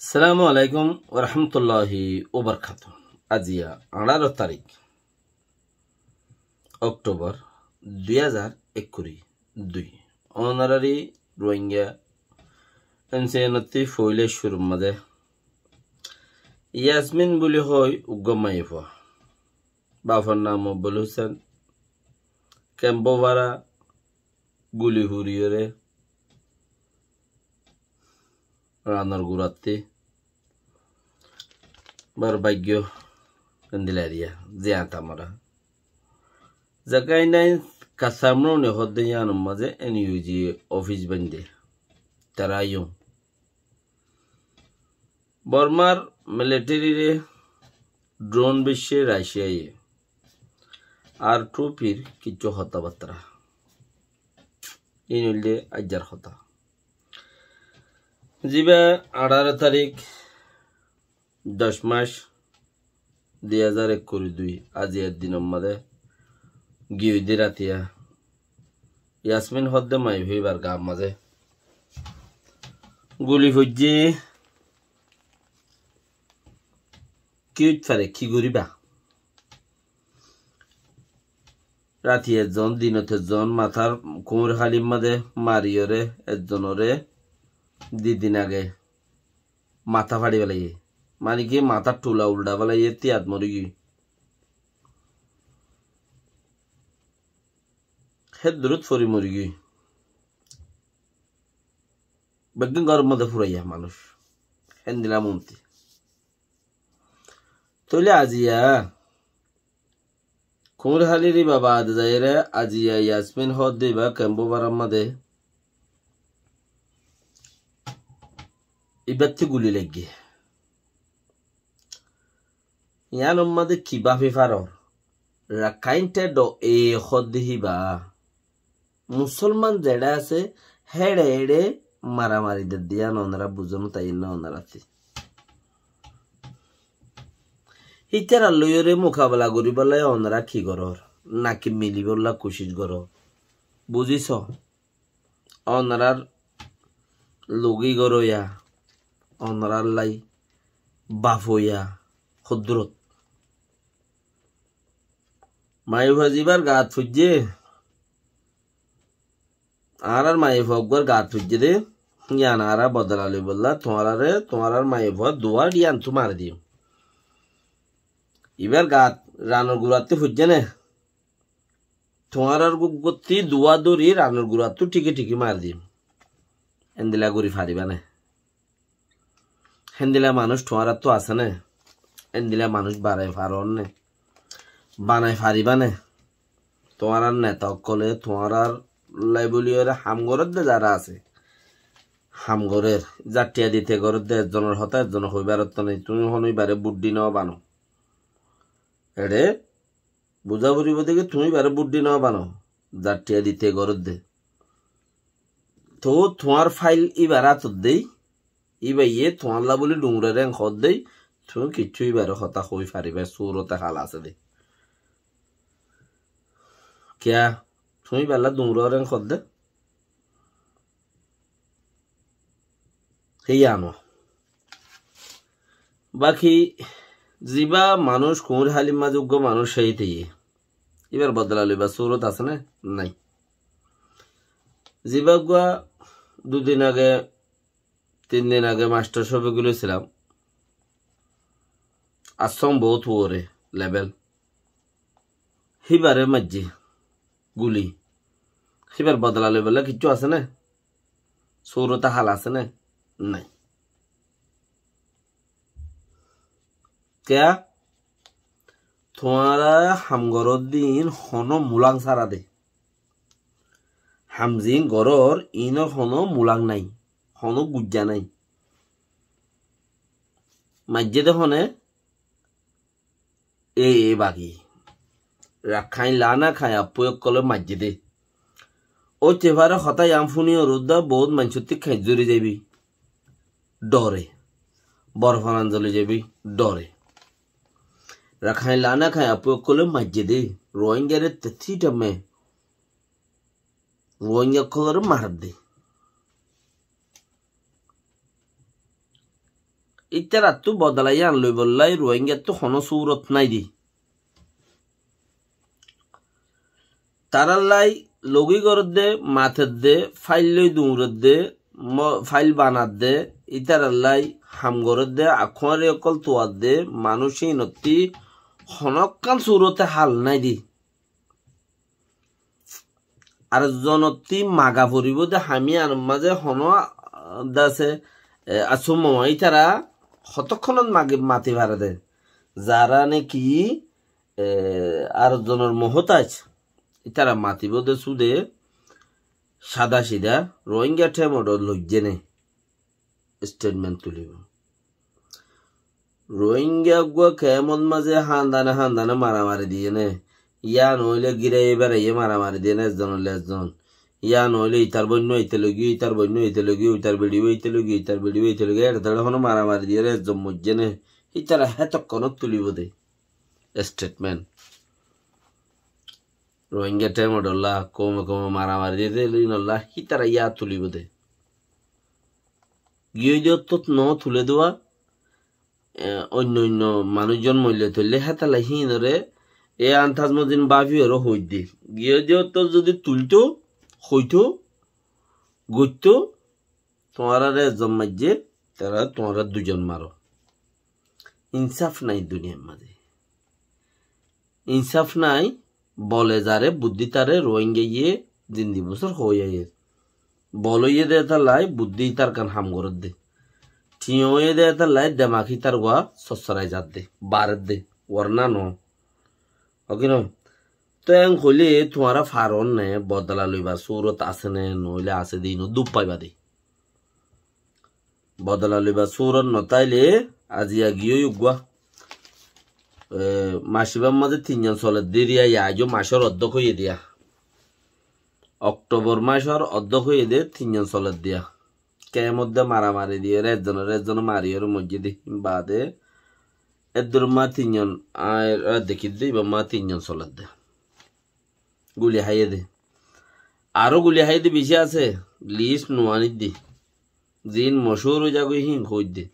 সালামু আলাইকুম ওরহমতুল্লাহি ওবরকাত আজিয়া আঠারো তারিখ, অক্টোবর দুই হাজার একুরি দুই। অনারারি রোহিঙ্গা এনসেনতি ফইলে শুরুর মাঝে। ইয়াসমিন বুলি হয় উগ্গমাইফ বাফার নাম মব্বুল হোসেন। ক্যাম্পোভারা গুলি হুরিয়রে রানার গুড়াতে বার ভাগ্য কেন্দিলারিয়া যে আতামারা জাগাই নাই কাসামনো নে হদ্দে ইয়ানো মাঝে এনইউজি অফিস বন্দে তারাইও বর্মার মিলিটারিরে ড্রোন বিশ্বে রাশিয়ায় আর টুপির কিছু হতাবার্তা এই নইলে আজ্জার হতা যিবা আঠারো তারিখ দশ মাস দুই হাজার এক কুড়ি দুই। আজি এর দিনের মাঝে গিয়ে রাতিয়া ইয়াসমিন হদ্দে মাই ভাইবার গাম মাঝে গুলি ফুজি কি ফারে কি করিবা? রাতি এজন দিনত এজন মাথার কোমর খালির মাঝে মারিয়রে এজনরে দিদিন আগে মাথা ফাড়ি পেলাই মানে কি মাথার টুলা উল্টা পেলাই তিয়াত মরি গি হে দূরত ফরি মরি গি বেগিন ঘরের মধ্যে ফুরাইয়া মানুষ হেন দিলাম মন্ত্রী তৈলে আজিয়া কুমুর হালিরি বাবা আদ যাইরে আজিয়া ইয়াসমিন হদ দিবা কেম্বো বারার মাঝে ibatti guli legge ummade kiba fi faror রাখাইনতে ড এ হদিহিবা মুসলমান যেটা আছে হেড়ে হেড়ে মারামারি দে দিয়া নন্দরা বুঝনো তাই না ওনারাতে ইতার লইরে মোকাবেলা করিবলৈ অনরা কি করর নাকি মিলিবলা কোশিশ কর বুঝিছ অনরার লগি গরয়া লাই বাফইয়া ক্ষুদ্রত মাই ভাজিবার গাত ফুজে আর আর মাই ভগবার গাত ফুজে দে। ইয়ান আরা বদলালি বললা, তোমার রে তোমার আর মাই ভগ দুয়ার ইয়ান তু দিও এবার গাত রানোর গুড়াতে ফুজে নে। তোমার আর গতি দুয়া দৌড়ি রানোর গুড়াতো ঠিকই ঠিকই মার দিম। এন্দিলা করি ফারিবা না। হেন্দিলা মানুষ তোমার তো আছে না। হেন্দিলা মানুষ বাড়াই নে। বানাই পারিবা নে তোমার আর নেতা কলে, তোমার আর লাইবলিয়র হামগরের দে যারা আছে। হামগরের জাটিয়া দিতে গরের দে, একজনের হতা একজন হইবার নেই। তুমি হনইবারে বুদ্ধি নেওয়া বানো। এড়ে বুঝা বুঝিব দেখে তুমি বারে বুদ্ধি নেওয়া বানো জাটিয়া দিতে গরের দে। তো তোমার ফাইল ইবার আতর দেই ইবা ইয়ে তোমাল্লা বলি ডুংরে রেং খদ দেই, তুমি কিচ্ছু ইবারে হতা হই ফারিবে সুরতে খাল আছে দে বেলা ডুংর রেং খদ দে সেই আনো বাকি যিবা মানুষ কুমুর হালিমা যোগ্য মানুষ সেই তেয়ে এবার বদলা লইবা সুরত আছে না নাই যিবা গুয়া দুদিন আগে তিন দিন আগে মাস্টার শপে গুলেছিলাম আশ্রম বহুত ওরে লেভেল হিবারে মাঝে গুলি। হিবার বদলা লেভেলে কিছু আছে না? সৌরতা হাল আছে না? নাই। কেয়া তোমারা হামগরর দিন হন মুলাং সারা দে। হামজিন গরর ইনর হন মুলাং নাই, হন গুজ্জা নাই। মাজ্জেদে হনে? এ বাকি ৰাখাই লানা খাই আপয়ক কলে মাজি দে অ চেভাৰে সদায় আমফুনি ৰুদ্ধ বহুত মানুহতে খেজুৰি যাবি ডৰে বৰফৰাঞ্জলি যাবি ডৰে ৰাখাই লানা খাই আপয়ক কলে মাজি দে ৰোহিংগাৰে তেথি টামে ৰোহিংগা কলৰে মাৰ দে ইতা ৰাতটো বদলাই আনলৈ বল্লাই ৰোহিংগাটো সন চৌৰত নাই দি তারাল্লাই লগি গরত দে মাথের দে ফাইল লই দুমরত দে ফাইল বানাত দে ইতারাল্লাই হামগরত দে আখুয়ারে অকল তোয়াত দে মানুষই নতি হনকান সুরতে হাল নাই দি। আর জনতি মাগা পরিব দে হামি আর মাঝে হন দাসে আসু মাই তারা হতক্ষণত মাগি মাতি ভাড়া দে যারা নাকি আর জনের মহতাজ। তারা মাতিব দে সুদে সাদা সিধা রোহিঙ্গা ঠেমড লজ্জে নে স্টেটমেন্ট তুলিব। রোহিঙ্গা গুয়া কেমন মাঝে হান্দানে হান্দানে মারামারি দিয়ে নে ইয়া নইলে গিরে এবার ইয়ে মারামারি দিয়ে নে একজন হলে একজন। ইয়া নইলে ইতার বন্য ইতে লগি, ইতার বন্য ইতে লগি, ইতার বেড়িও ইতে লগি, ইতার বেড়িও ইতে লগি এটা তাড়া হনো মারামারি দিয়ে রে একজন মজ্জে নে ইতারা হেতক্ষণত তুলিব দে। স্টেটমেন্ট টাইম ডল্লা কমে কমে মারামারি দিয়ে নল্লা হিতারা ইয়া তুলিব দে গিয়ে ন তুলে দেওয়া অন্য অন্য মানুষজন মূল্য তুললে হেতালা হিনরে এ আন্থাজ মদিন বাবি ওর হই দি গিয়ে যদি তুলতো হইতো গইতো তোমার একজন মাঝে তারা তোমার দুজন মারো ইনসাফ নাই দুনিয়ার মাঝে ইনসাফ নাই বলে যারে বুদ্ধি তারে রোহিঙ্গা ইয়ে জিন্দি বছর হয়ে বলো ইয়ে দে তার লাই বুদ্ধি তার কান হাম করত দে। ঠিয় ইয়ে দে তার লাই দেমাখি তার গোয়া সসরাই যাত দে বারের দে ওর না। ন ওকে ন? তো এং হইলে তোমারা ফারন নে, বদলা লইবা, সুরত আছে নে, নইলে আছে দিন দুপ পাইবা দে। বদলা লইবা, সুরত নতাইলে আজিয়া গিয়ে গুয়া। মাসিবার মাঝে তিনজন চলে। দেরিয়া আজও মাসের অর্ধক হয়ে দিয়া। অক্টোবর মাসের অর্ধক হয়ে দিয়ে তিনজন চলে দিয়া। কে মধ্যে মারামারি দিয়ে একজনের একজন মারিয়ার মধ্যে দেখি বাদে এদের মা তিনজন দেখি দিই বা মা তিনজন চলে দে গুলি হাইয়ে দে। আরও গুলি হাইয়ে দে, বেশি আছে। লিস্ট নোয়ানি দি। জিন মশুর হয়ে যাগো হিং হই দে।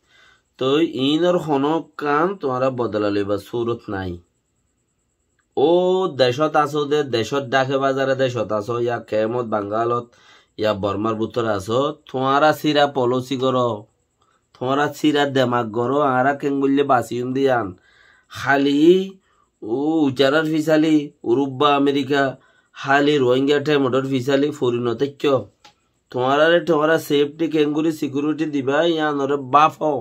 তো ইনর হনক কান তোমারা বদলা লইবা সুরত নাই। ও দেশত আছো দে, দেশত ডাকে বাজারে দেশত আছো, ইয়া কেমত বাঙ্গালত ইয়া বর্মার বুতর আছো তোমারা সিরা পলসি কর তোমারা সিরা দেমাগ করো আরা কেন বললে বাসিউন দিয়ান। খালি, ও উচারার ফিসালি উরুব্বা আমেরিকা হালি রোহিঙ্গা টেমটর ফিসালি ফরিনতৈক্য তোমারা তোমারা সেফটি কেঙ্গুলি সিকিউরিটি দিবা ইয়ানরে বাপ হও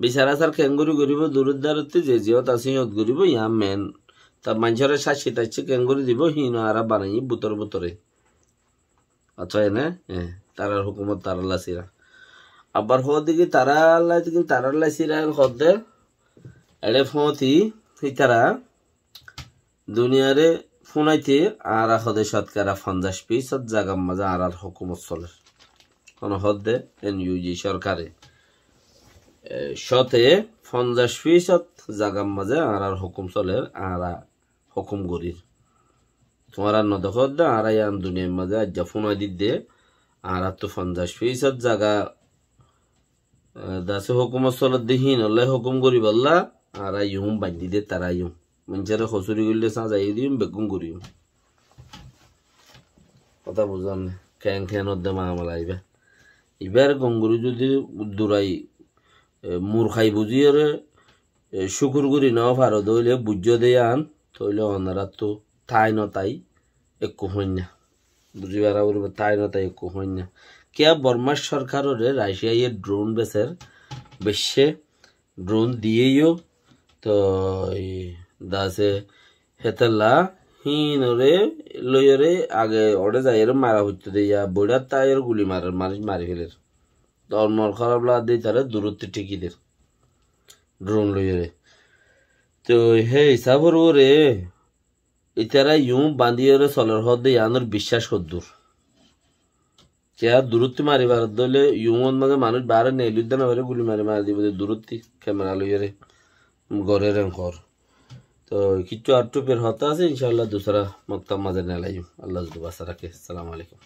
বিচারা সার কেঙ্গুরি করিব দূরদ্বারতে যে জিয়ত আছে সিহত করিব ইয়া মেন তা মানুষের শাসি তাইছে কেঙ্গুরি দিব হিন আর বানাই বুতর বুতরে আচ্ছা এনে হ্যাঁ তারার হুকুমত তারাল্লা সিরা আবার হো দিকে তারা আল্লাহ দিকে তারাল্লা সিরা হদে এড়ে ফতি তারা দুনিয়ারে ফোনাইতে আর হদে শতকরা পঞ্চাশ পিস জাগাম আর আর হুকুমত চলে কোন হদে এন ইউজি সরকারে শতে পঞ্চাশ ফিসত জাগার মাঝে আর হুকুম চলে, আর হুকুম গরির তোমার আর নদখ দে আন দুনিয়ার মাঝে আজ ফোন দিত দে, আর তো পঞ্চাশ ফিসত জাগা দাসে হুকুম চলে দিহি নলে হুকুম করি বললা আর ইউম বান্ধি দে তারা ইউম মানুষের হসুরি করলে যাই দিম বেগুম করিম কথা বুঝলাম খ্যাং খ্যান দে মামলা আইবা এবার গঙ্গুরি যদি দূরাই মূর্খাই বুঝিয়ে শুকুর গুড়ি ন পারো দইলে বুঝ দিয়ে আন তইলে অনারা তো তাই ন তাই একু হইনা উড়বে তাই ন তাই একু হইনা কে বর্মার সরকারের রাশিয়ায় ড্রোন বেসের বেশে ড্রোন দিয়েও তো দাসে হেতলা হিনরে লইরে আগে ওড়ে যাই মারা হইতে দিয়া বইড়ার তাই গুলি মারার মানুষ মারি ফেলের ধর্মর খারাপ লাগ দিয়ে তারা দূরত্বে টিকিদের ড্রোন লইয়ে তো হে হিসাবর ওরে ইতারা ইউ বান্ধিয়ে চলর হদ্দে ইয়ানোর বিশ্বাস কদ্দুর চেয়া দূরত্ব মারিবার দলে ইউমন মাঝে মানুষ বারে নেলুদ্দান হরে গুলি মারি মারি দিব দূরত্ব ক্যামেরা লইয়ে গড়ের ঘর তো কিচ্ছু আটটু পের হতা আছে ইনশাল্লাহ দুসরা মক্তাম মাঝে নেলাইম। আল্লাহ রাখে। সালাম আলাইকুম।